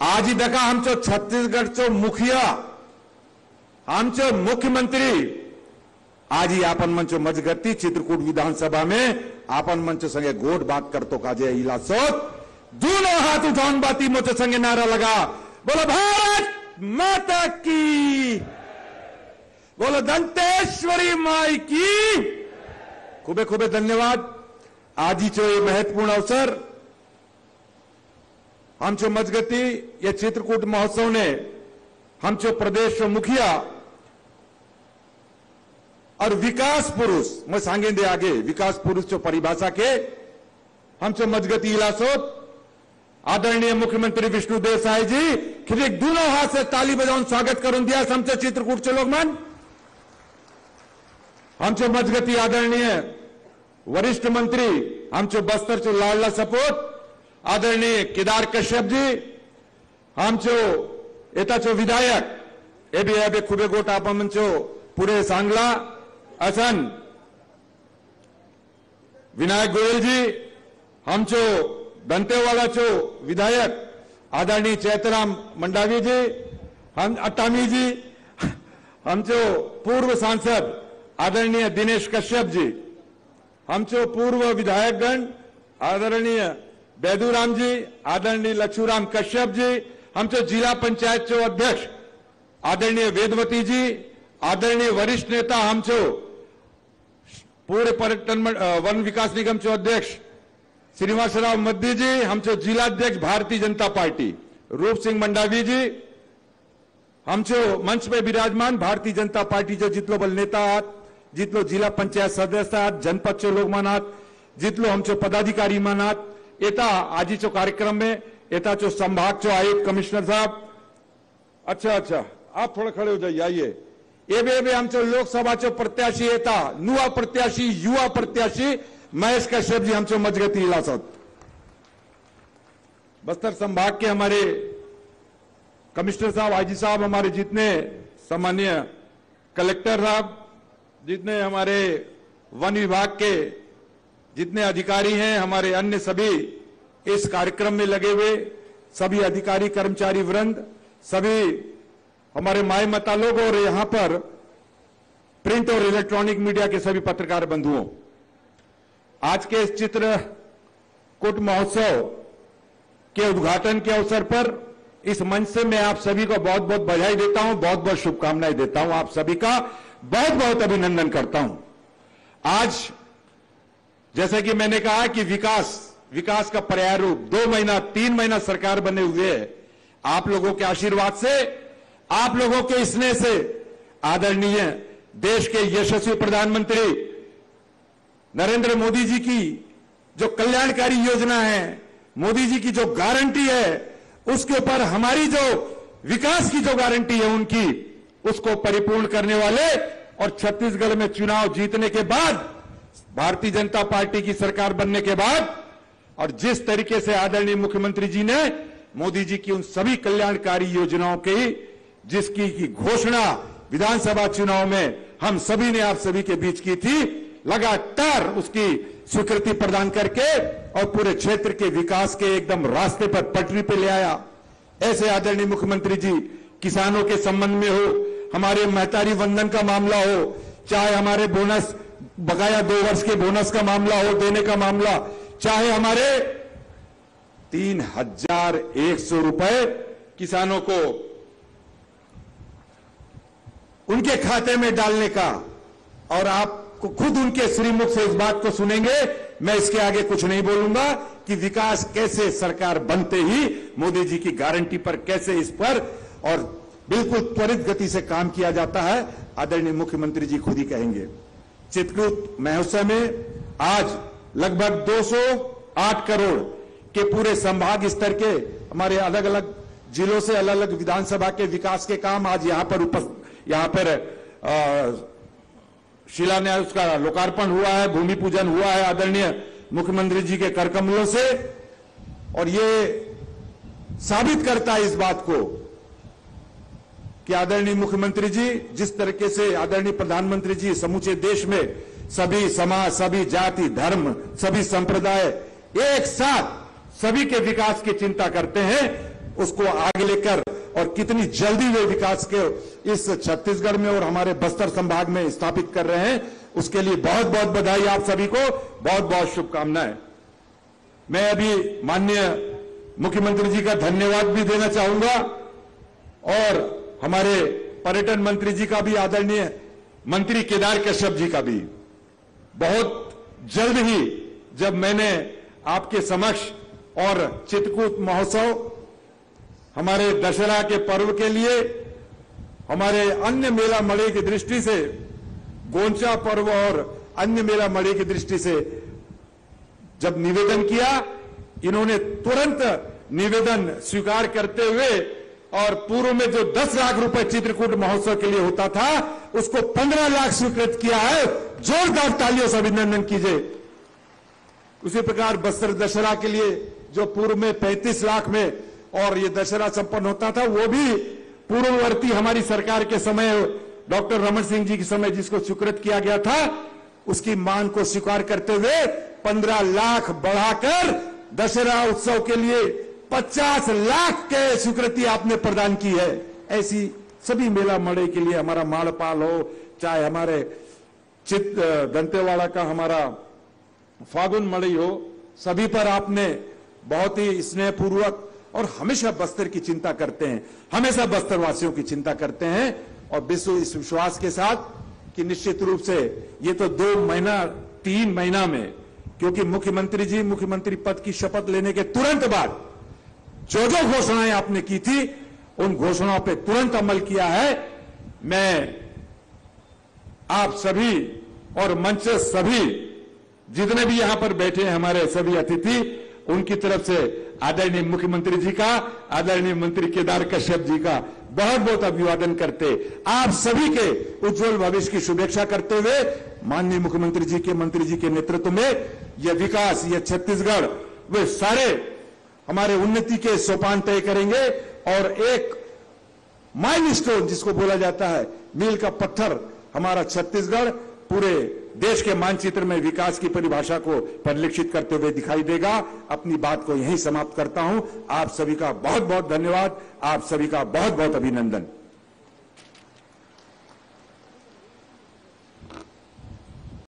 आजी दका आमचो छत्तीसगडचो मुखिया आमचे मुख्यमंत्री। आज ही आपन मंच मजगती चित्रकूट विधानसभा में आपन मंच संगे गोट बात करतो काजे इलासोत दोनों हाथ उठाउन बाती मोचे संगे नारा लगा। बोलो, भारत माता की। बोलो, दंतेश्वरी माई की। खूबे खूबे धन्यवाद। आजीचो ये महत्वपूर्ण अवसर आमचो मजगती या चित्रकूट महोत्सव ने हमचो प्रदेश मुखिया और विकास पुरुष, मैं सांगे दे आगे, विकास पुरुष जो परिभाषा के हमचो मजगती इलासोत, आदरणीय मुख्यमंत्री विष्णुदेव साय जी किती दोनों हाथ से ताली बजावून स्वागत करून द्या आमच्या चित्रकूटचे लोकमान आमचे मजगती आदरणीय वरिष्ठ मंत्री आमचे बस्तरचे लाडला सपूत आदरणीय केदार कश्यप जी आमचो येताचो विधायक, ए बी, ए खुबे गोट आपणचो पुढे सांगला, असन, विनायक गोयल जी आमचो दंतेवाडाचो विधायक, आदरणीय चैतराम मंडावी जी, हम अटामी जी हमचो पूर्व सांसद, आदरणीय दिनेश कश्यप जी हमचो पूर्व विधायकगण, आदरणीय बैदूराम जी, आदरणीय लक्ष्मीराम कश्यप जी हम हमचो जिला पंचायत चो अध्यक्ष, आदरणीय वेदवती जी, आदरणीय वरिष्ठ नेता हम हमचो पूरे पर्यटन वन विकास निगम चो अध्यक्ष श्रीनिवासराव मद्दी जी हम हमचो जिलाध्यक्ष भारतीय जनता पार्टी, रूप सिंह मंडावी जी हम आमचो मंच पे विराजमान भारतीय जनता पार्टीचे जितलो बल नेता आहात जितलो जिला पंचायत सदस्य आहात जनपदचे लोक मानात जितलो आमचे पदाधिकारी मानात येता आजीचो कार्यक्रम में येताचो संभाग चो आयुक्त कमिश्नर साहब। अच्छा अच्छा आप थोड़ा खड़े हो जाइए, आइए। ये भी भी हमचो लोकसभाचो प्रत्याशी येता नुआ प्रत्याशी, युवा प्रत्याशी, महेश कश्यप जी हमचो मजगती इलासत। बस्तर संभाग के हमारे कमिश्नर साहब आईजी साहब हमारे जितने सामान्य कलेक्टर साहब, जितने हमारे वन विभाग के जितने अधिकारी हैं, हमारे अन्य सभी इस कार्यक्रम में लगे हुए, सभी अधिकारी, कर्मचारी वृंद, सभी हमारे माए मता लोग और यहाँ पर प्रिंट और इलेक्ट्रॉनिक मीडिया के सभी पत्रकार बंधुओं, आज के इस चित्र कुट महोत्सव के उद्घाटन के अवसर पर इस मंच से मैं आप सभी को बहुत बहुत बधाई देता हूँ बहुत बहुत शुभकामनाएँ देता हूँ आप सभी का बहुत बहुत अभिनंदन करता हूँ। आज जैसे कि मैंने कहा कि विकास विकास का पर्याय रूप, दो महीना, तीन महीना सरकार बने हुए है। आप लोगों के आशीर्वाद से, आप लोगों के स्नेह से आदरणीय देश के यशस्वी प्रधानमंत्री नरेंद्र मोदी जी की जो कल्याणकारी योजना है, मोदी जी की जो गारंटी है, उसके ऊपर हमारी जो विकास की जो गारंटी है उनकी, उसको परिपूर्ण करने वाले और छत्तीसगढ़ में चुनाव जीतने के बाद भारतीय जनता पार्टी की सरकार बनने के बाद और जिस तरीके से आदरणीय मुख्यमंत्री जी ने मोदी जी की उन सभी कल्याणकारी योजनाओं की, जिसकी की घोषणा विधानसभा चुनाव में हम सभी ने आप सभी के बीच की थी, लगातार उसकी स्वीकृति प्रदान करके और पूरे क्षेत्र के विकास के एकदम रास्ते पर पटरी पे ले आया। ऐसे आदरणीय मुख्यमंत्री जी, किसानों के संबंध में हो, हमारे महतारी वंदन का मामला हो, चाहे हमारे बोनस बकाया दो वर्ष के बोनस का मामला हो, देने का मामला, चाहे हमारे तीन हज़ार एक सौ रुपए किसानों को उनके खाते में डालने का, और आपको खुद उनके श्रीमुख से इस बात को सुनेंगे, मैं इसके आगे कुछ नहीं बोलूँगा कि विकास कैसे सरकार बनते ही मोदी जी की गारंटी पर कैसे इस पर और बिल्कुल त्वरित गति से काम किया जाता है, आदरणीय मुख्यमंत्री जी खुद ही कहेंगे। चित्रकूट महोत्सव में आज लगभग 208 करोड़ के पूरे संभाग स्तर के हमारे अलग अलग जिलों से अलग अलग विधानसभा के विकास के काम आज यहाँ पर उपस्थित यहाँ पर शिलान्यास का लोकार्पण हुआ है, भूमि पूजन हुआ है आदरणीय मुख्यमंत्री जी के करकमलों से और ये साबित करता है इस बात को कि आदरणीय मुख्यमंत्री जी, जिस तरीके से आदरणीय प्रधानमंत्री जी समूचे देश में सभी समाज, सभी जाति, धर्म, सभी संप्रदाय एक साथ सभी के विकास की चिंता करते हैं, उसको आगे लेकर और कितनी जल्दी वे विकास के इस छत्तीसगढ़ में और हमारे बस्तर संभाग में स्थापित कर रहे हैं, उसके लिए बहुत बहुत बधाई आप सभी को बहुत बहुत शुभकामनाएँ। मैं अभी माननीय मुख्यमंत्री जी का धन्यवाद भी देना चाहूँगा और हमारे पर्यटन मंत्री जी का भी आदरणीय मंत्री केदार कश्यप जी का भी। बहुत जल्द ही जब मैंने आपके समक्ष और चित्रकूट महोत्सव, हमारे दशहरा के पर्व के लिए, हमारे अन्य मेला मड़े की दृष्टि से, गोंचा पर्व और अन्य मेला मड़े की दृष्टि से जब निवेदन किया, इन्होंने तुरंत निवेदन स्वीकार करते हुए और पूर्व में जो 10 लाख रुपए चित्रकूट महोत्सव के लिए होता था, उसको 15 लाख स्वीकृत किया है। जोरदार तालियों से अभिनंदन कीजिए। उसी प्रकार बस्तर दशहरा के लिए जो पूर्व में 35 लाख में और ये दशहरा संपन्न होता था, वो भी पूर्ववर्ती हमारी सरकार के समय, डॉक्टर रमन सिंह जी के समय जिसको स्वीकृत किया गया था, उसकी मांग को स्वीकार करते हुए 15 लाख बढ़ाकर दशहरा उत्सव के लिए 50 लाख के स्वीकृति आपने प्रदान की है। ऐसी सभी मेला मड़े के लिए हमारा माड़पाल हो, चाहे हमारे चित दंतेवाड़ा का हमारा फागुन मड़ई हो, सभी पर आपने बहुत ही स्नेहपूर्वक और हमेशा बस्तर की चिंता करते हैं। हमेशा बस्तर वासियों की चिंता करते हैं और विश्व इस विश्वास के साथ कि निश्चित रूप से ये तो दो महीना, तीन महीना में, क्योंकि मुख्यमंत्री जी, मुख्यमंत्री पद की शपथ लेने के तुरंत बाद जो जो घोषणाएँ आपने की थी, उन घोषणाओं पे तुरंत अमल किया है। मैं आप सभी और मंच सभी, जितने भी यहाँ पर बैठे हैं हमारे सभी अतिथि, उनकी तरफ़ से आदरणीय मुख्यमंत्री जी का, आदरणीय मंत्री केदार कश्यप जी का बहुत बहुत अभिवादन करते, आप सभी के उज्जवल भविष्य की शुभेच्छा करते हुए, माननीय मुख्यमंत्री जी के, मंत्री जी के नेतृत्व में यह विकास यह छत्तीसगढ़, वे सारे हमारे उन्नति के सोपान तय करेंगे और एक माइल स्टोन जिसको बोला जाता है मील का पत्थर हमारा छत्तीसगढ़ पूरे देश के मानचित्र में विकास की परिभाषा को परिलक्षित करते हुए दिखाई देगा। अपनी बात को यहीं समाप्त करता हूँ। आप सभी का बहुत बहुत धन्यवाद। आप सभी का बहुत बहुत अभिनंदन।